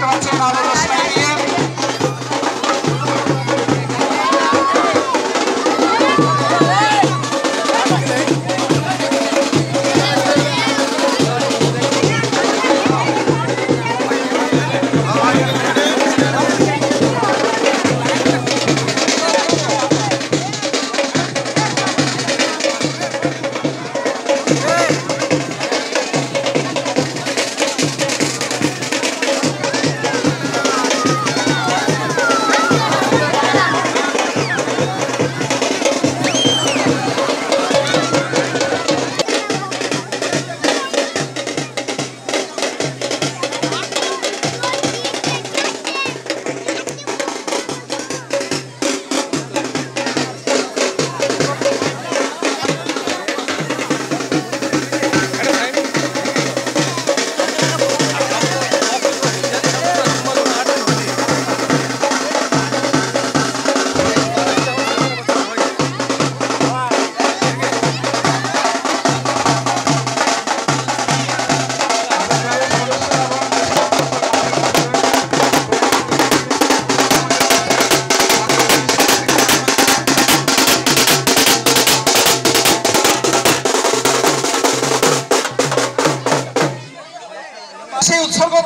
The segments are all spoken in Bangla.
aquela tirada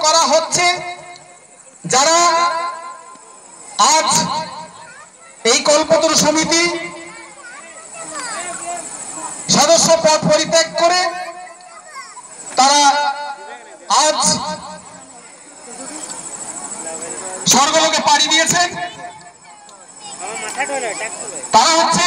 করা হচ্ছে। যারা আজ এই কল্পতরু সমিতি সদস্য পদ পরিত্যাগ করে তারা আজ স্বর্গলোকে পাড়ি দিয়েছেন। তারা হচ্ছে